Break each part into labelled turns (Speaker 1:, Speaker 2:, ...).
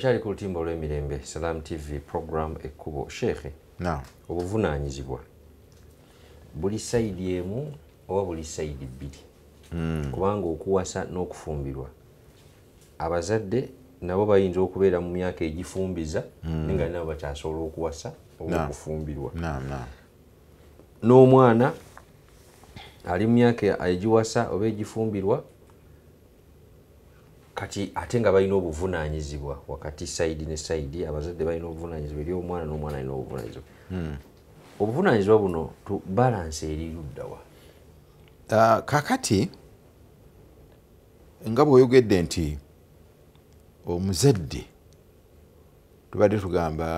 Speaker 1: okyali ku lutimba olw'emirembe salam tv program ekkubo sheekhe
Speaker 2: naam.
Speaker 1: obuvunanyizibwa. Buli sayidi emu oba buli sayidi bbiri? Kubanga okuwasa n'okufumbirwa. Abazadde nabo bayinza okubeera mu myaka egifumbiza naye nga nabo bakyasobola okuwasa oba okufumbirwa. N'omwana ali mu myaka egiwasa oba egifumbirwa kati ate nga balina obuvunanyizibwa wakati sayidi ne sayidi abazadde balina obuvunanyizibwa eri omwana n'omwana alina obuvunanyizibwa obuvunanyizibwa buno tu balansi eri luddawa
Speaker 2: Ah, kakati nga bweoyogedde nti omuzadde tubadde tugamba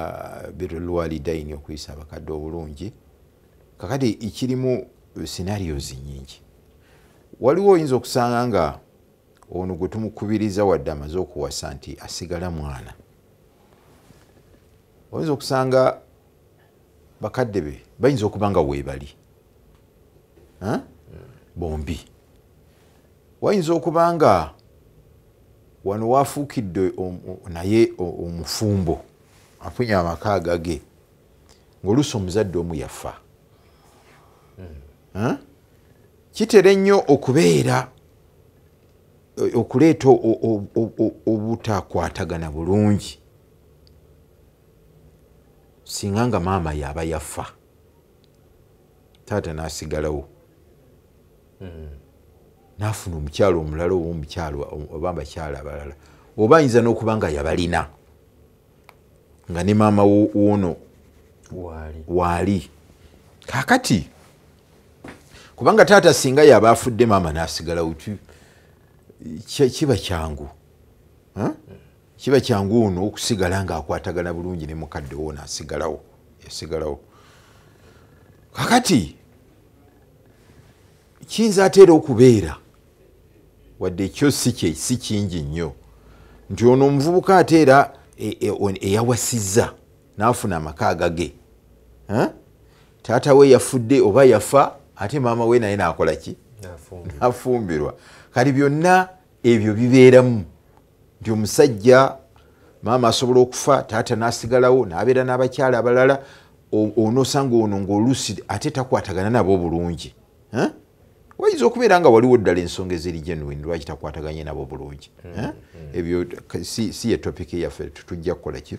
Speaker 2: birulwalidaini okuyisa abakadde obulungi kakati ekirimu scenarios nyingi waliwo oyinza okusanga nga ono gwe tumukubiriza wadde amaze okuwasa nti asigala mwana. Oyinza okusanga bakadde be bayinza okuba nga weebali. Huh? bombi. Wayinza okuba nga wano wafuukidde naye omufumbo afunye amaka agage ngaoluusi omuzadde omu yafa. Kitera ennyo okubeera okuleeta o- o- o- o- obutakwatagana bulungi. Singa nga maama yaba yafa taata n'asigalawo. N'afuna omukyalo omulala oba omukyalo oba abakyala abalala oba ayinza n'okuba nga yabalina. Nga ne maama wo- woono
Speaker 1: waali.
Speaker 2: kakati kubanga taata singa yaba afudde maama n'asigalawo kiba kyangu kiba kyangu ono okusigala ngaakwatagana bulungi ne mukadde wo naasigalawo yasigalawo. Kakati kiyinza ate era okubeera? Wadde ekyo si kingi nnyo. Nti ono omuvubuka ate era e- e- eyawasizza n'afuna amaka agage taata we yafudde oba yafa ate maama we naye nakola ki?
Speaker 1: Nafumbirwa
Speaker 2: kati byonna ebyo bibeeramu. Nti omusajja maama asobola okufa taata n'asigalawo n'abeera n'abakyala abalala onoosanga ono ngaoluusi ate takwatagana nabo bulungi wayinza okubeera nga waliwo ddala ensonga eziri genuine lwaki takwataganye nabo bulungi Eh? ebyo k- si ye topiki yaffe tetujja kukola ki?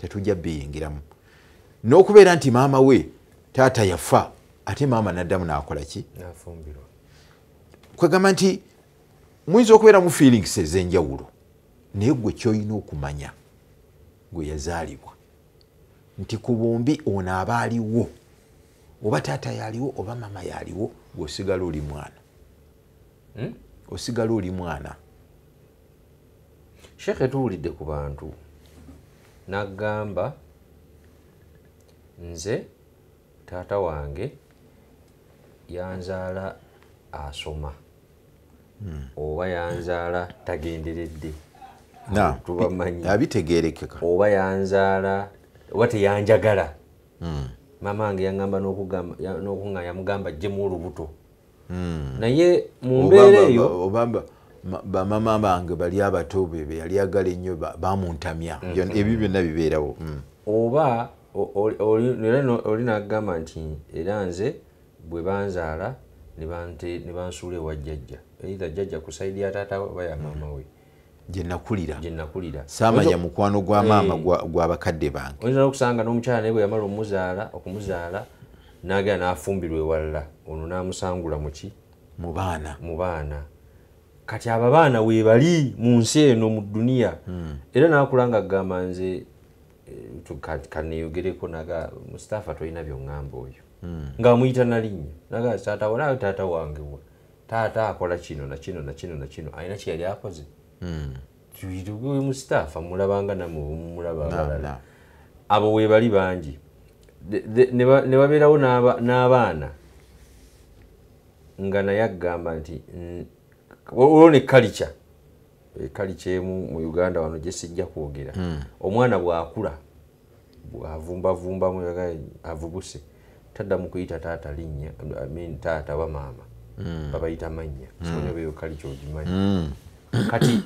Speaker 2: Tetujja biyingiramu n'okubeera nti maama we taata yafa ate maama n'addamu n'akola ki? Kwegamba nti muyinza okubeera mu feelings ez'enjawulo naye gwe kyolina okumanya gwe yazaalibwa. Nti ku bombi ono aba aliwo oba taata yaliwo oba mama yaliwo gweosigala oli mwana. Osigala oli mwana.
Speaker 1: Sheekhe tuwulidde ku bantu. N'agamba nze taata wange yanzaala asoma oba yanzaala tagenderedde.
Speaker 2: Abitegerekeka
Speaker 1: oba yanzaala oba teyanjagala. Maama wange yaŋamba n'okuŋŋa yamugamba ajjemu olubuto. Naye mu mbeera eyo
Speaker 2: bamama bange bali abato be be yali agala ennyo ba- bamuntamya. Byo- ebyo byonna bibeerawo. Mm.
Speaker 1: oba oli nagamba nti era nze bwe banzaala ne bansuula ewa jjajja. Eitha jjajja ku saidi ya taata oba ya maama we.
Speaker 2: Gye nakulira.
Speaker 1: Gye nakulira.
Speaker 2: Saamanya mukwano gwa maama
Speaker 1: Eh.
Speaker 2: gwa- gw'abakadde bange.
Speaker 1: Oyinza n'okusanga n'omukyala naye bwe yamala omumuzaala okumuzaala n'agenda n'afumbirwa ewalala ono n'amusangula muki
Speaker 2: mu baana.
Speaker 1: Mu baana. Kati abo abaana weebali mu nsi eno mu duniya. Era nakula nga agamba nze eh, tu- ka- kaneeyogereko naga mustapha tolina byoŋŋamba oyo ng'amuyita nalinnya naga taata walaawe taata wange wa taata akola kino nakino nakino nakino alina kye yali akoze. Tuituge mustapha mulabanga namwe bwemumulaba abalala abo weebali bangi ne ba- ne babeerawo n'aba- n'abaana. Nga naye agamba nti waliwo ne kalica kalica emu mu uganda wano gye sijja kwogera. Omwana bw'akula bw'avumbavumbamu yaga- avubuse taddamu kuyita taata linnya mean, taata wa maama. Babayita mannya simanyi oba eyo kalica ogimanyi kati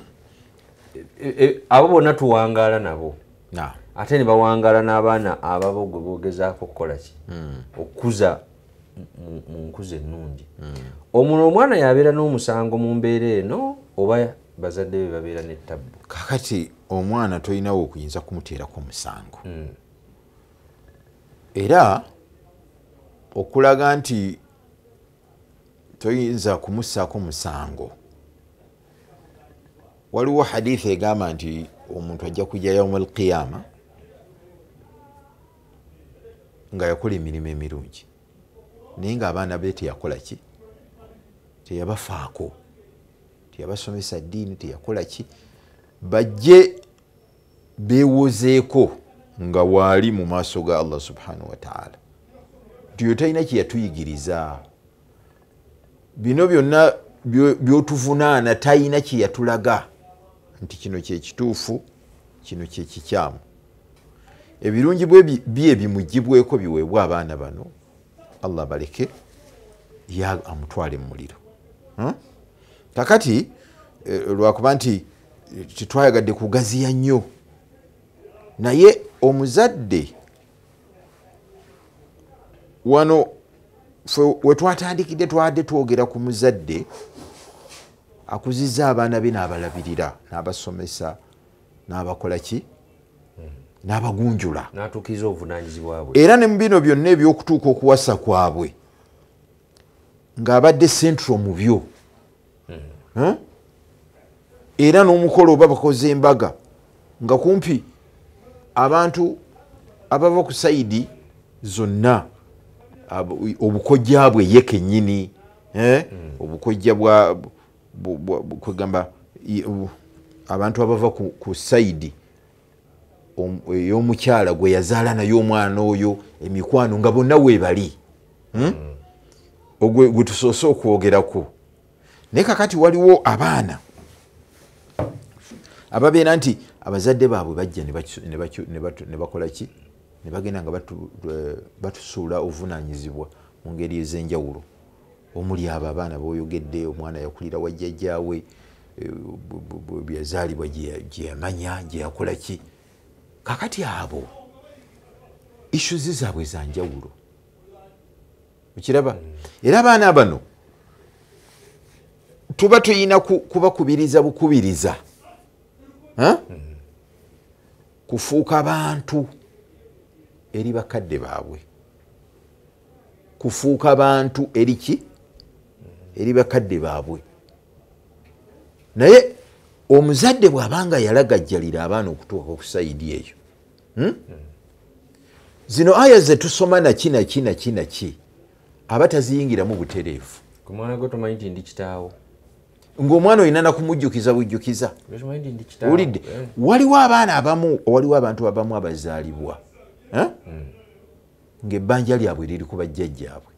Speaker 1: e- e- abo bonna tuwangaala nabo.
Speaker 2: Na.
Speaker 1: ate ne bawangaala n'abaana ababo gwe bogezaako okukola ki? Okukuza mu- mu nkuza ennungi. Omuno omwana yabeera n'omusango mu mbeera eno oba bazadde be babeera n'ettabbu
Speaker 2: kakati omwana tolinawo okuyinza kumuteerako musango. Era okulaga nti toyinza kumussaako musango. Waliwo haditha egamba nti omuntu ajja kujja yauma alqiyama nga yakola emirimu emirungi. Naye ngaabaana be teyakola ki? Teyabafaako. Teyabasomesa ddiini teyakola ki? Bajje beewozeeko nga waali mu maaso ga allah subhanahu wataala tiyo talina kyeyatuyigiriza bino byonna byo- byotuvunaana talina kyeyatulaga nti kino kyekituufu kino kyekikyamu ebirungi bye bimugibweko biweebwa abaana bano. Allah baleke ya amutwale mu muliro. Hmm? kakati eh, lwakuba nti eh, titwayagadde kugaziya nnyo. Naye omuzadde wano wetwatandikidde twadde twogera ku muzadde akuziza abaana be n'abalabirira n'abasomesa n'abakola ki? N'abagunjula.
Speaker 1: Obuvunanyizibwa bwe
Speaker 2: era ne mu bino byonna ebyokutuuka okuwasa kwabwe ng'abadde centro mu byo Hmm? era n'omukolo oba bakoze embaga nga kumpi abantu abava ku saidi zonna obukojja bwe ye kennyini eh? obukojja bu- bu- kwegamba abantu abava ku, saidi om- ey'omukyala gwe yazaala naye omwana oyo emikwano nga bonna weebali Hmm? ogwe gwe tusoose okwogerako naye kakati waliwo abaana ababeera nti abazadde baabwe bajja ne bakola ki ne bagenda nga batu- batusuula obuvunanyizibwa mu ngeri ez'enjawulo. Omuli abo abaana boyogedde omwana yakulira wa jjajjaawe eh, byazaalibwa gye yamanya gye yakola ki? Kakati abo issuzi zaabwe zanjawulo okiraba era abaana bano tuba tuyina ku- kubakubiriza bukubiriza. Ha? kufuuka bantu eri bakadde baabwe. Kufuuka bantu eri ki? Eri bakadde baabwe. Naye omuzadde bw'abanga yalagajjalira abaana okutuuka ku saidi eyo Hmm? zino aya zetusoma naki naki naki naki aba taziyingiramu butereevu.
Speaker 1: Ku mwana gwe tomanyi nti ndi kitaawo.
Speaker 2: Ng'omwana olina nakumujjukiza bujjukiza. Owulidde
Speaker 1: Eh.
Speaker 2: waliwo abaana abamu waliwo abantu abamu abazaalibwa eh? ng'ebbanja lyabwe liri ku bajjajjaabwe.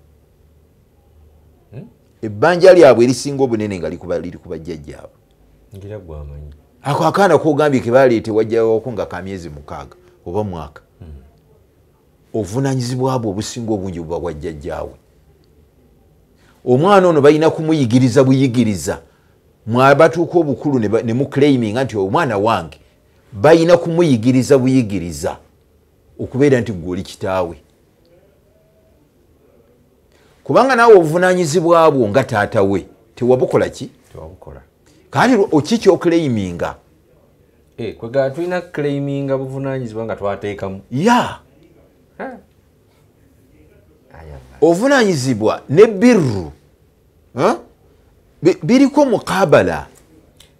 Speaker 2: Ebbanja lyabwe erisinga obunene nga liri ku bajjajjaabwe. Ako akaana kogambye kebaleete wajjawako nga ka myezi mukaaga oba mwaka. Obuvunanyizibwa bwe obusinga obungi buba bwa jjajjaawe omwana ono balina kumuyigiriza buyigiriza. Mwabatuuka obukulu ne ne muclaiminga nti omwana wange balina kumuyigiriza buyigiriza okubeera nti gwe oli kitaawe. Kubanga naawe obuvunanyizibwa bwo nga taata we tewabukola ki? Kati oki kyoclaiminga
Speaker 1: Eh, kwegala tulina claiminga buvunanyizibwa nga twateekamu.
Speaker 2: Ya! Ovunanyizibwa ne birru biriko mukabala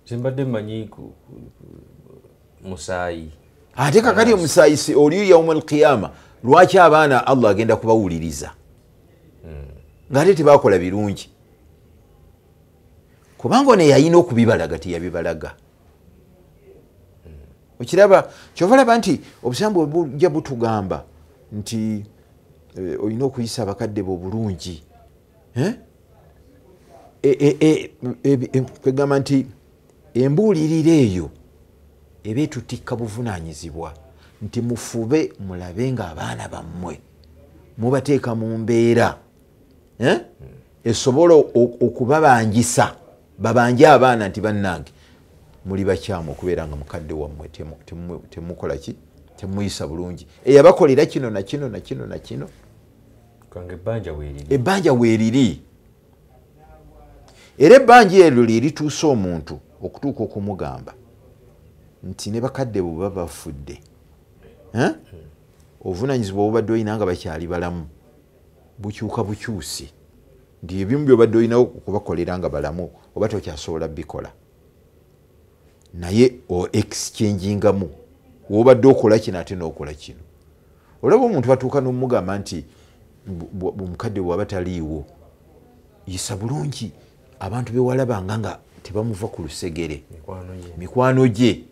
Speaker 1: nze mbadde mmanyi ku- ku- ku- musaayi
Speaker 2: ate kakati omusayisi oli yauma alqiyama lwaki abaana allah agenda kubawuliriza ngaate tebakola birungi kubanga ono yalina okubibalaga teyabibalaga okiraba kyova laba nti obusambu bwe bujja butugamba nti eh, olina okuyisa abakadde bo bulungi Eh? E- e- e- e- e- kwegamba nti embuuliriro eyo eba etutikka buvunanyizibwa nti mufube mulabe nga abaana bammwe. Mubateeka mu mbeera eh? esobola okubabangisa babanje abaana nti bannange. Muli bakyamu okubeera nga mukadde wammwe temu- temu- temukola ki? Temuyisa bulungi. Eyabakolera kino nakino nakino nakino
Speaker 1: ebbanja weeriri
Speaker 2: era ebbanja eryo lyerituusa omuntu okutuuka okumugamba nti ne bakadde bwe baba bafudde eh? obuvunanyizibwa obubadde olina nga bakyali balamu bukyuka bukyusi. Nti ebimu byobadde olina okubakolera nga balamu oba tokyasobola bikola. Naye o exchangingamu wobadde okola kino ate nokola kino. Olaba omuntu batuuka nomugamba nti omukadde bwaba taliiwo. Yisa bulungi abantu bewalabanga nga tebamuva ku lusegere.
Speaker 1: Mikwano gye.
Speaker 2: Mikwano gye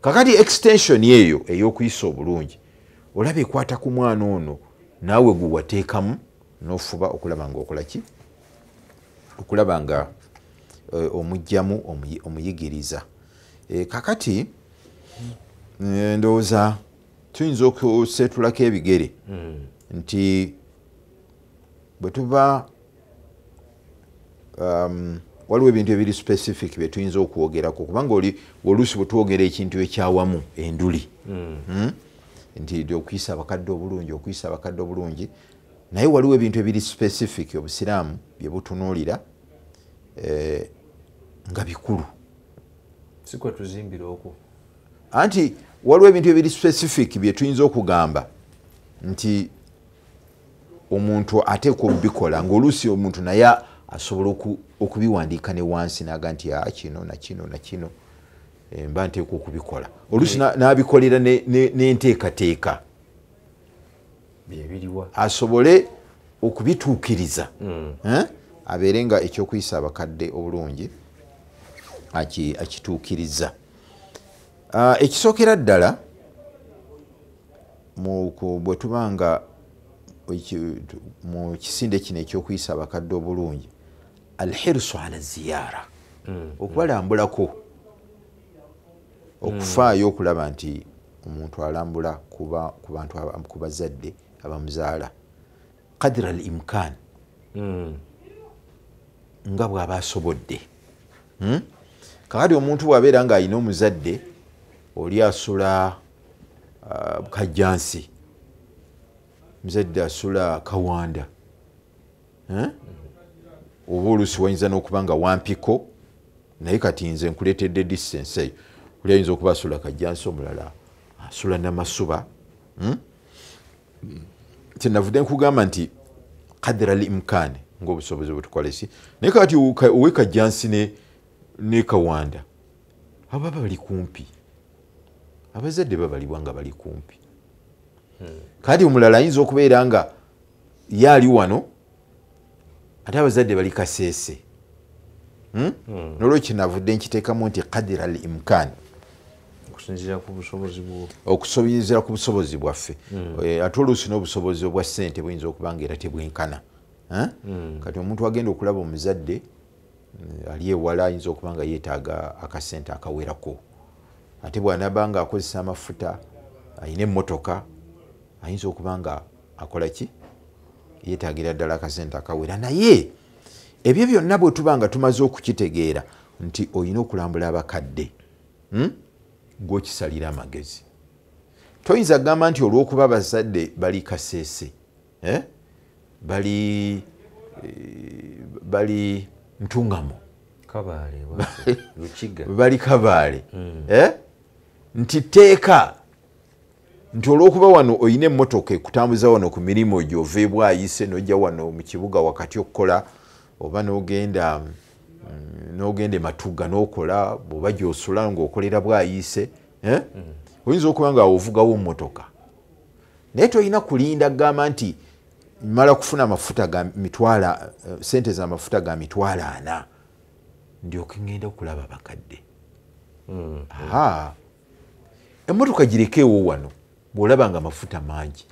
Speaker 2: kakati extension eyo ey'okuyisa obulungi olaba ekwata ku mwana ono naawe gwe wateekamu nofuba okulaba nga okola ki? Okulaba nga eh, omugjamu omuyi- omuyigiriza. Eh, kakati eh, ndowooza tuyinza okusetulako ebigere nti bwe tuba um, waliwo ebintu ebiri specific byetuyinza okwogerako kubanga oli oluusi bwe twogera ekintu ekyawamu enduli. Mm? nti okuyisa abakadde obulungi okuyisa abakadde obulungi. Naye waliwo ebintu ebiri specific obusiraamu byebutunuulira eh, nga bikulu.
Speaker 1: Si kwe tuzimbira okwo
Speaker 2: anti waliwo ebintu ebiri specific byetuyinza okugamba nti omuntu ateekwa okubikola ngaoluusi omuntu naye asobola oku- okubiwandiika ne wansi naga nti a kino nakino nakino eh, mba nteekwa okubikola. Oluusi na- n'abikolera ne- ne- n'enteekateeka asobole okubituukiriza. Eh? abeere nga ekyokuyisa abakadde obulungi aki- akituukiriza. Ah, ekisookera ddala bwe tuba nga mu kisinde kino ekyokuyisa abakadde obulungi alhirsu ala ziyara. Okubalambulako okufaayo okulaba nti omuntu alambula ku bantu ku bazadde abamuzaala kadira al imkan. Nga bw'aba asobodde. Hmm? kakati omuntu bw'abeera nga alina omuzadde oli asula ah, kajjansi. Muzadde asula kawanda. Eh? Oba oluusi wayinza n'okuba nga wampiko naye kati nze nkuleetedde distance eyo. Oli ayinza okuba asula kajjansi omulala asula namasuba Hmm? kyenavudde nkugamba nti kadira al imkan ngaobusobozi bwetukolesi naye kati owe kajjansi ne, ne kawanda aba bali kumpi? Abazadde babalibwa nga bali kumpi. Kati omulala ayinza okubeera nga ye ali wano ate abazadde bali kaseese. Hmm? nolwekyo kyenavudde nkiteekamu nti kadira al imkan.
Speaker 1: Ku busobozi
Speaker 2: okusobozera ku busobozi bwaffe. Eh, ate oluusi n'obusobozi obwa ssente buyinza okuba nga era tebwenkana. Eh? kati omuntu agenda okulaba omuzadde eh, ali ewala ayinza okuba nga yeetaaga akasente akawerako. Ate bw'anaaba nga akozesa amafuta ayina emmotoka ayinza okuba nga akola ki yeetaagira ddala akasente akawera naye ebyo byonna bwe tuba nga tumaze okukitegeera nti olina okulambula abakadde Hmm? gwokisalira amagezi toyinza kugamba nti olwokuba abazadde bali kaseese eh? bali eh, bali ntungamo bali kabaale eh? nti teeka nti olwokuba wano oyina emmotoka ekutambuza wano ku mirimu gyo ova ebwayise nojja wano mu kibuga wakati okukola oba nogenda mm, nogenda ematuga nokola oba gyosula ngaokolera bwayise eh? oyinza okuba nga ovugawo mmotoka naye tolina kulinda kugamba nti mala kufuna amafuta ga mitwala eh, sente za mafuta ga mitwalo ana ndyoke ngenda okulaba bakadde. Aha. emmotoka girekeewo wano bwolaba nga amafuta mangi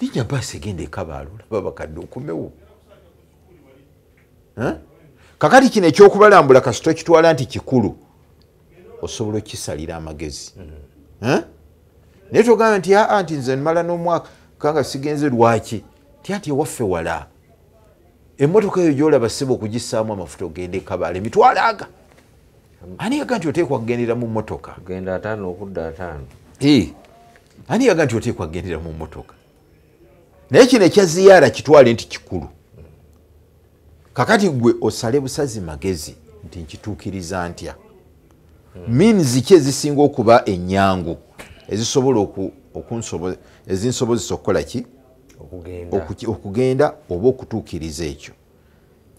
Speaker 2: linnya baasi egenda ekabaalo olaba bakadde okomewo Eh? kakati kino ekyokubalambula kasita okitwala nti kikulu osobola okisalira amagezi. Naye togamba nti aa nti nze mala n'omwaka kanga sigenze lwaki? Ti ati ewaffe wala. Emmotoka eyo gyolaba siba okugisaamu amafuta ogende ekabaala emitwalo aga. Ani yaga nti oteekwa kugendera mu motoka
Speaker 1: kugenda ataano okudda ataano
Speaker 2: ani yaga nti oteekwa kugendera mu motoka naye kino ekya ziyaara kitwale nti kikulu. Kakati gwe osale busazi magezi nti nkituukiriza ntya? Means ki ezisinga okuba enyangu ezisobola ezinsobozesa okukola ki?
Speaker 1: Okugenda.
Speaker 2: Oba okutuukiriza ekyo?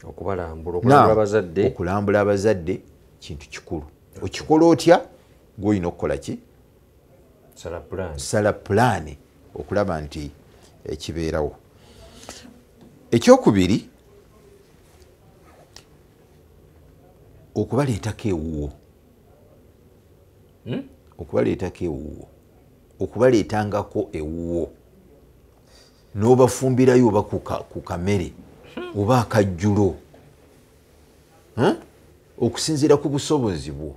Speaker 1: Okulambula abazadde.
Speaker 2: okulambula abazadde kintu kikulu. Okikola otya? Gweolina okukola ki
Speaker 1: sala
Speaker 2: pulaani okulaba nti ekibeerawo. Ekyokubiri okubaleetako ewuwo. Okubaleetako ewuwo. Okubaleetangako ewuwo. N'obafumbirayo oba ku ka- ku kamere oba akajjulo. Okusinziira ku busobozi bwo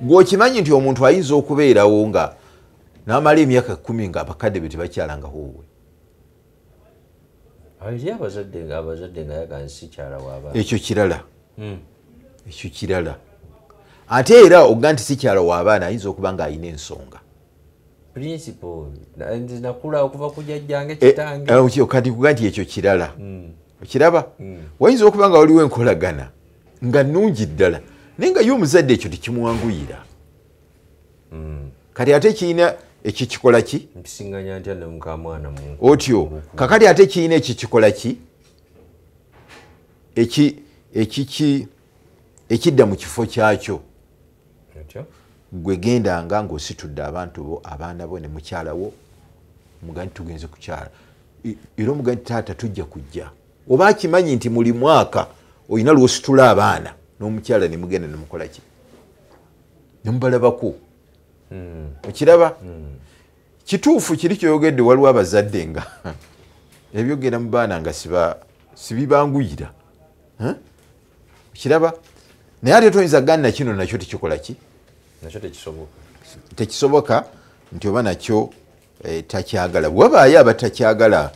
Speaker 2: gweokimanyi nti omuntu ayinza okubeerawo nga namala emyaka kumi nga abakadde be tebakyalangaho we
Speaker 1: eri abazadde nga abazadde nga yaga nsi kyala waaba
Speaker 2: ekyo kirala. Ekyo kirala. Ate era oga nti si kyala w'abaana ayinza okuba nga alina ensonga.
Speaker 1: Nakula okuva ku jjajjange
Speaker 2: Eh,
Speaker 1: kitange.
Speaker 2: eh, kuga nti ekyo kirala. Okiraba? Wayinza okuba nga waliwo enkolagana nga nnungi ddala naye nga ye omuzadde ekyo tekimuwanguyira. Kati ate kirina ekyo kikola ki otyo kakati ate kirina ekyo kikola ki ekidda mu kifo kyakyo. Gwe gendanga ng'ositudde abantu bo abaana bo ne mukyalawo muga nti tugenze kukyala era omuga nti taata tujja kujja. Oba akimanyi nti muli mwaka olina lwositula abaana n'omukyala ne mugenda ne mukola ki? Ne mubalabako. Okiraba? Kituufu kiri kyoyogedde waliwo abazadde nga ebyogera mu baana nga sibibanguyira. Okiraba? Naye ate toyinza gana kino nakyo tekikola ki?
Speaker 1: Nakyo tekisoboka.
Speaker 2: Nti oba nakyo eh, takyagala. Wabaayo abatakyagala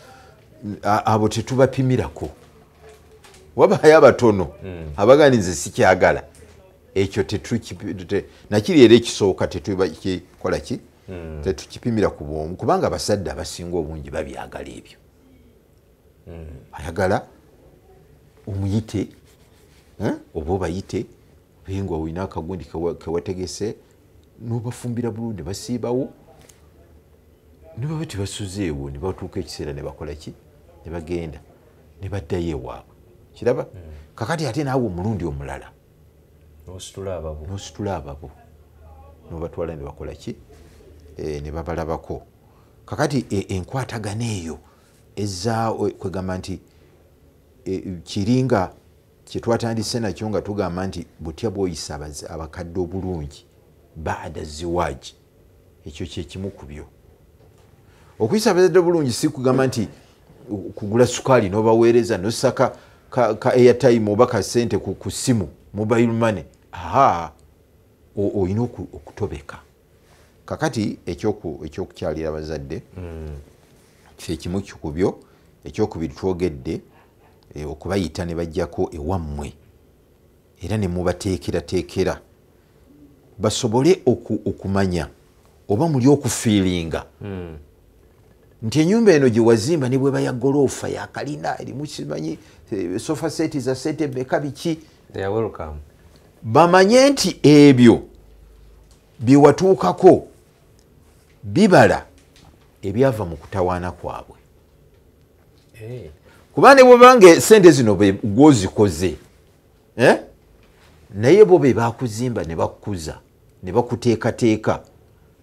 Speaker 2: abo tetubapimirako wabaayo abatono. Abagani nze sikyagala. Ekyo nakiri era ekisooka tetubakikola ki? Tetukipimira ku bwomu kubanga abasadde abasinga obungi babyagala ebyo. Ayagala omuyite eh, oba obayite obe nga olina akagundi kewa- kewategese nobafumbira bulungi basiibawo. Nibaba tebasuzeewo nebatuuka ekiseera nebakola ki? Nebagenda nebaddayo ewaabwe kiraba? Kakati ate naawe omulundi omulala.
Speaker 1: Nositula ababo.
Speaker 2: Nobatwala nebakola ki? Eh, nebabalabako kakati e- enkwatagana eyo eza kwegamba nti e, kiringa kyetwatandise nakyo nga tugamba nti butya bwoyisa abakadde obulungi baada ziwaji. Ekyo kyekimu ku byo. Okuyisa abazadde obulungi si kugamba nti kugula sukaali nobaweereza nossa ka, airtime oba ka sente ku, simu mobile money aha olina oku- okutobeka. Kakati ekyoku- ekyokukyalira abazadde kyekimu ku byo ekyokubiri twogedde eh, okubayita ne bajjako ewammwe era ne mubateekerateekera. Basobole oku- okumanya oba muli okufiiringa nti enyumba eno gye wazimba ne bweba ya goloofa yakalina erimu kimanyi eh, sofa seti za sente meka biki? Bamanye nti ebyo byewatuukako bibala ebyava mu kutawaana kwabwe.
Speaker 1: Eh,
Speaker 2: kuba ne bwebanga sente zino gwozikoze eh? naye bo be bakuzimba ne bakukuza ne bakuteekateeka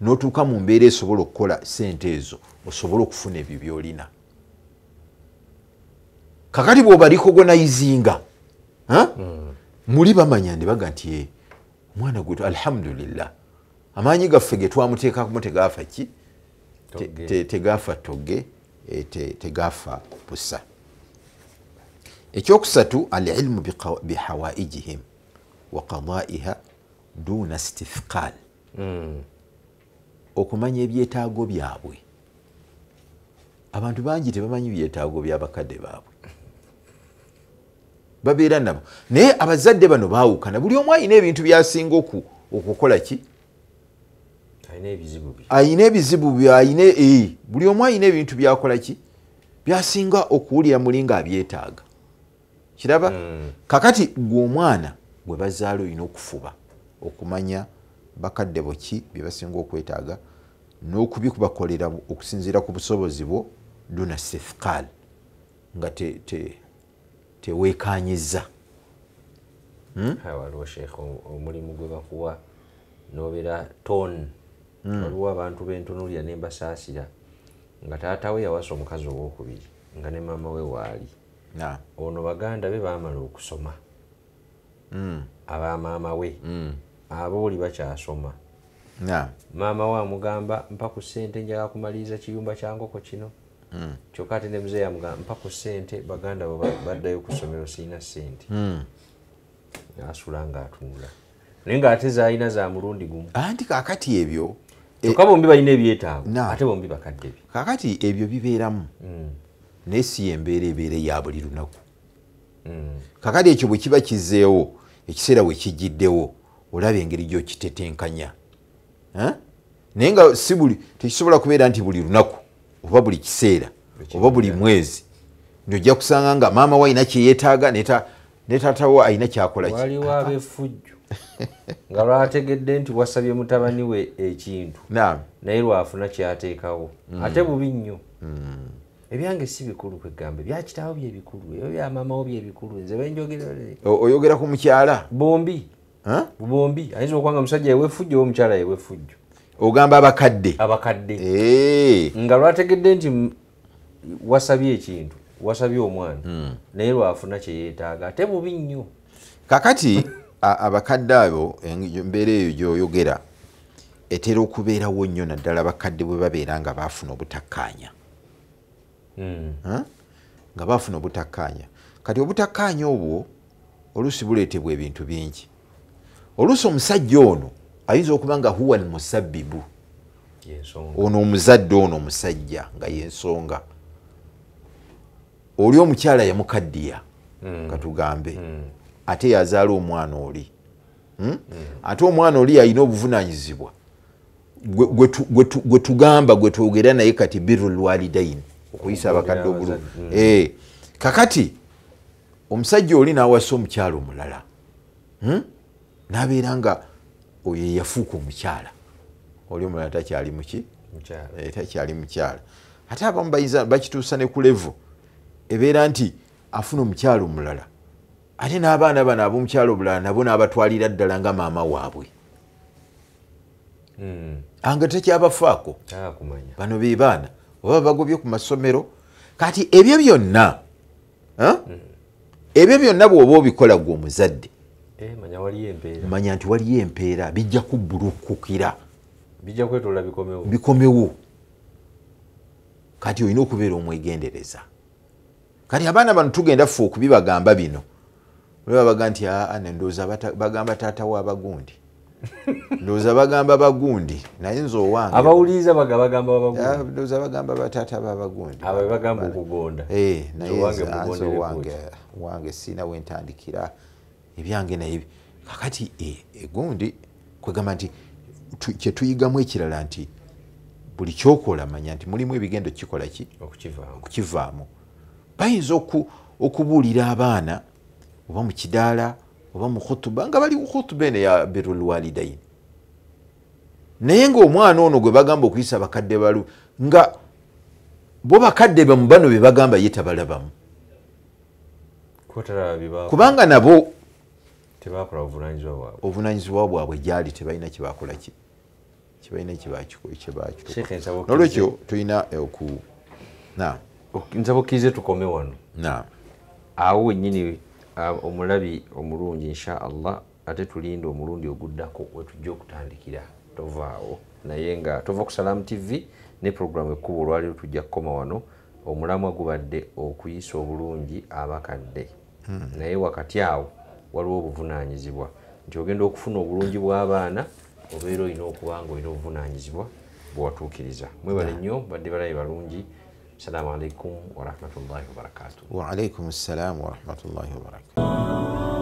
Speaker 2: n'otuuka mu mbeera esobola okukola sente ezo osobole okufuna ebyo byolina. Kakati bwoba likogonayizinga muli bamanya ne baga nti "Eh, omwana gwe alhamdulillah. Amaanyi gaffe ge twamuteekamu tegaafa ki? Tegaafa togge eh, te- tegaafa busa ekyokusatu alilmu biqa- bihawaijihim wa qadaiha duna stithqal okumanya ebyetaago byabwe abantu bangi tebamanyi byetaago byabakadde baabwe. Babeera nabo. Naye abazadde bano baawukana. Buli omu ayina ebintu byasinga oku- okukola ki? Ayina ebizibu byayina e buli omu ayina ebintu byakola ki? Byasinga okuwulira muli nga abyetaaga. Kiraba? Kakati gwe omwana gwe bazaala olina okufuba okumanya bakadde bo ki bye basinga okwetaaga n'okubikubakolera okusinziira ku busobozi bwo duna sethkal nga te- te- teweekanyiza
Speaker 1: Ha, waliwo sheekh o- omulimu gwe bakuwa nobeera ton. Waliwo abantu bentunulira nembasaasira nga taata we yawasa omukazi owokubiri nga ne maama we waali. Ono baganda be baamala okusoma. Abamaama we. Abooli bakyasoma. Maama we amugamba mpa ku ssente njagala kumaliriza kiyumba kya nkoko kino kyokka ate ne muzeeyi amugamba mpa ku ssente baganda bo ba- baddayo ku ssomero sirina ssente. Asula ng'atunula. Naye ng'ate zaalina za mulundi gumu.
Speaker 2: Anti kakati ebyo e-
Speaker 1: kyokka bombi balina ebyetaago. Ate bombi bakadde be
Speaker 2: kakati ebyo bibeeramu. Naye si embeera ebeera eya buli lunaku. Kakati ekyo bwe kiba kizeewo ekiseera bwe kijjiddewo olaba engeri gyokitetenkanya. Naye nga si buli tekisobola kubeera nti buli lunaku oba buli kiseera oba buli mwezi nojja kusanga nga maama we alina kyeyeetaaga neta- ne taatawo alina kyakola ki?
Speaker 1: Waliwo ab'effujjo nga lwategedde nti wasabye mutabani we ekintu. Naye lwafuna kyateekawo. Ate bubi nnyo. Ebyange si bikulu kwegamba byakitaawo byebikulu ebyo byamamawo byebikulu nze benjogera
Speaker 2: oyogera ku mukyala?
Speaker 1: Bombi. Bombi. Ayinza okuba nga musajja yewefujjo oba omukyala yewefujjo
Speaker 2: ogamba abakadde.
Speaker 1: Abakadde.
Speaker 2: Eh.
Speaker 1: nga lwategedde nti wasabye ekintu wasabye omwana. Naye lwafuna kyeyeetaaga ate bubi nnyo.
Speaker 2: Kakati abakadde abo embeera eyo gyoyogera etera okubeerawo nnyo naddala abakadde bwe babeera nga baafuna obutakkaanya. Eh? nga baafuna obutakkaanya. Kati obutakkaanya obwo oluusi buleetebwa ebintu bingi. Oluusi omusajja ono ayinza okuba nga huwa almusabbibu ono omuzadde ono omusajja nga yensonga. Oli omukyala yamukaddiya katugambe ate yazaala omwana oli. Hmm? ate omwana oli yalina obuvunanyizibwa gwe- gwe tu- gwe tu- gwe tugamba gwe twogera naye kati biru lwalidaini okuyisa abakadde obulu Eh, kakati omusajja oli nawasa omukyala omulala. Hmm? nabeera nga oyo yeyafuuka omukyala. Oli omulala takyali muki?
Speaker 1: Mukyala.
Speaker 2: Eh, takyali mukyala. Ate abamu bayinza bakituusa ne ku levo ebeera nti afuna omukyala omulala. Ate n'abaana bano ab'omukyala omulala nabo n'abatwalira ddala nga maama waabwe. Anga tekyabafaako? Bano be baana oba bagobye ku masomero? Kati ebyo byonna ha? ebyo byonna bw'oba obikola gwe omuzadde
Speaker 1: manya empeera.
Speaker 2: Manya nti waliyo empeera bijja
Speaker 1: kwetoola bikomewo
Speaker 2: kati olina okubeera omwegendereza. Kati abaana bano tugenda ffe okubibagamba bino. Olaba baga nti aa ndowooza bata- bagamba taata wabagundi ndowooza bagamba bagundi. Naye nze owange.
Speaker 1: Abawuliriza baga bagamba
Speaker 2: Ah, ndowooza bagamba bataata babagundi
Speaker 1: abo bebagamba okugonda.
Speaker 2: Eh,
Speaker 1: Owange
Speaker 2: nze- nze
Speaker 1: mugondere
Speaker 2: owange
Speaker 1: kuki?
Speaker 2: wange siina wentandikira ebyange naye bi- kakati egundi kwegamba nti tu- kyetuyigamu ekirala nti buli kyokola manya nti mulimu ebigendo kikola ki?
Speaker 1: Okukivaamu.
Speaker 2: Bayinza oku- okubuulira abaana oba mu kidaala oba mu khutuba nga bali khutuba eno ya birulwalidaini naye ngaomwana ono gwe bagamba okuyisa bakadde balu nga bo bakadde bamu bano be bagamba ye tabalabamu kubanga nabo
Speaker 1: tebakola buvunanyizibwa bwabwe.
Speaker 2: Obuvunanyizibwa bwabwe gyali tebalina kyebakola ki? Tebalina nolwekyo tulina oku na
Speaker 1: Ok, nsaba okkirize tukome wano awo wennyini omulabi omulungi insha allah ate tulinde omulundi oguddako wetujja okutandikira tovaawo. Naye nga tova ku salaamu tv ne programu ekkuba olwaliro tujja kukoma wano omulamwa gubadde okuyisa obulungi abakadde. Naye wakati awo waliwo obuvunanyizibwa nti ogenda okufuna obulungi bw'abaana obeera olina okuba nga olina obuvunanyizibwa bwewatuukiriza mwebale nnyo badde balabe balungi. Assalamu alaikum warahmatullahi wabarakatuh.
Speaker 2: Waalaikum ssalamu warahmatullahi wabarakatu